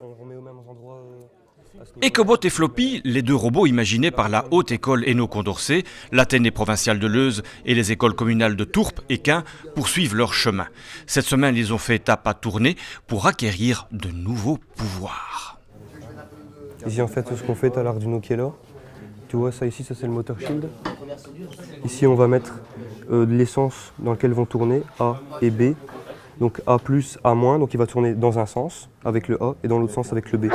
On remet aux mêmes endroits. euh, à. Ecobot et Floppy, les deux robots imaginés par la Haute École Hainaut Condorcet, l'Athénée provinciale de Leuze et les écoles communales de Tourpes et Quin poursuivent leur chemin. Cette semaine, ils ont fait étape à tourner pour acquérir de nouveaux pouvoirs. Ici, en fait, ce qu'on fait à l'Arduino qui est là, tu vois, ça ici, ça c'est le moteur shield. Ici, on va mettre euh, de l'essence dans lequel vont tourner A et B. Donc A plus, A moins, donc il va tourner dans un sens avec le A et dans l'autre sens avec le B.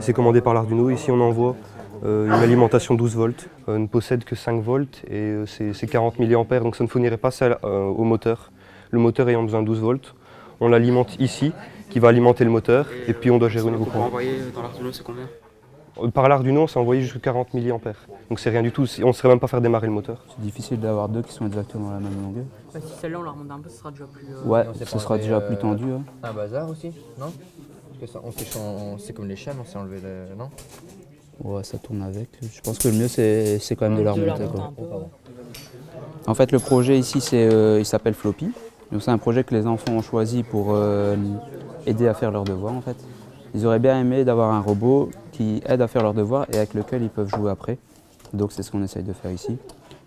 C'est commandé par l'Arduino. Ici, on envoie euh, une alimentation 12 volts. Euh, ne possède que 5 volts et euh, c'est c'est 40 mA, donc ça ne fournirait pas ça euh, au moteur. Le moteur ayant besoin de 12 volts. On l'alimente ici, qui va alimenter le moteur, et puis on doit gérer au niveau courant. dans l'Arduino, c'est combien? Euh, Par l'Arduino, on s'est envoyé jusqu'à 40 mA. Donc c'est rien du tout. On ne saurait même pas faire démarrer le moteur. C'est difficile d'avoir deux qui sont exactement à la même longueur. Bah, si celle-là on la remonte un peu, ce sera déjà plus. euh, Ouais, ce sera déjà euh, plus tendu. hein. Un bazar aussi, non? Parce que ça, c'est comme les chaînes, on s'est enlevé le. Non? Ouais, ça tourne avec. Je pense que le mieux, c'est quand même de la remonter. quoi. En fait, le projet ici, c'est, euh, il s'appelle Floppy. Donc, c'est un projet que les enfants ont choisi pour euh, aider à faire leurs devoirs, en fait. Ils auraient bien aimé d'avoir un robot qui aide à faire leurs devoirs et avec lequel ils peuvent jouer après. Donc, c'est ce qu'on essaye de faire ici.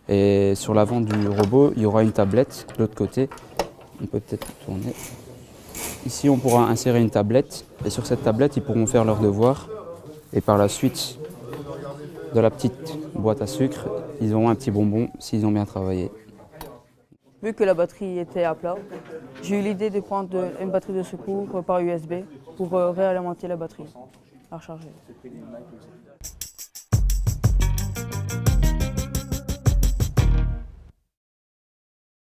Et sur l'avant du robot, il y aura une tablette de l'autre côté. On peut peut-être tourner. Ici, on pourra insérer une tablette. Et sur cette tablette, ils pourront faire leurs devoirs. Et par la suite, dans la petite boîte à sucre, ils auront un petit bonbon s'ils ont bien travaillé. Vu que la batterie était à plat, j'ai eu l'idée de prendre une batterie de secours par USB pour euh, réalimenter la batterie, à recharger.